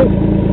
it.